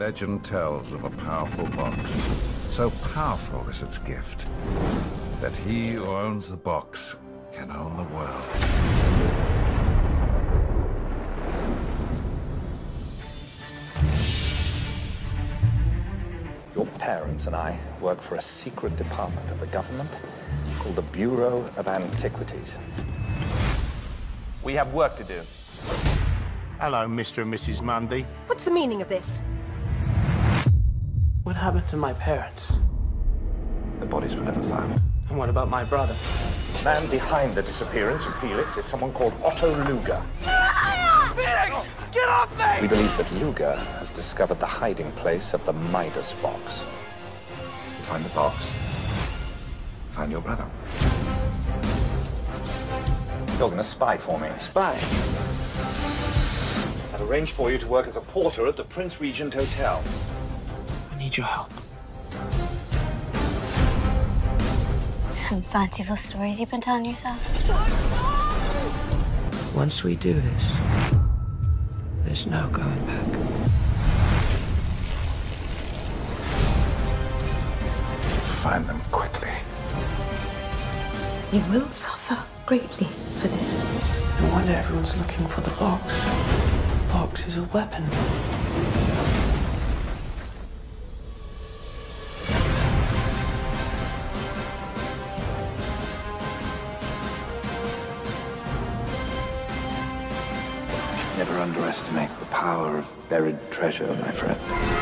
Legend tells of a powerful box. So powerful is its gift that he who owns the box can own the world. Your parents and I work for a secret department of the government called the Bureau of Antiquities. We have work to do. Hello, Mr. and Mrs. Mundy. What's the meaning of this? What happened to my parents? The bodies were never found. And what about my brother? The man behind the disappearance of Felix is someone called Otto Luger. Felix! Get off me! We believe that Luger has discovered the hiding place of the Midas box. You find the box, find your brother. You're gonna spy for me. Spy. I've arranged for you to work as a porter at the Prince Regent Hotel. I need your help. Some fanciful stories you've been telling yourself. Once we do this, there's no going back. Find them quickly. You will suffer greatly for this. No wonder everyone's looking for the box. The box is a weapon. Never underestimate the power of buried treasure, my friend.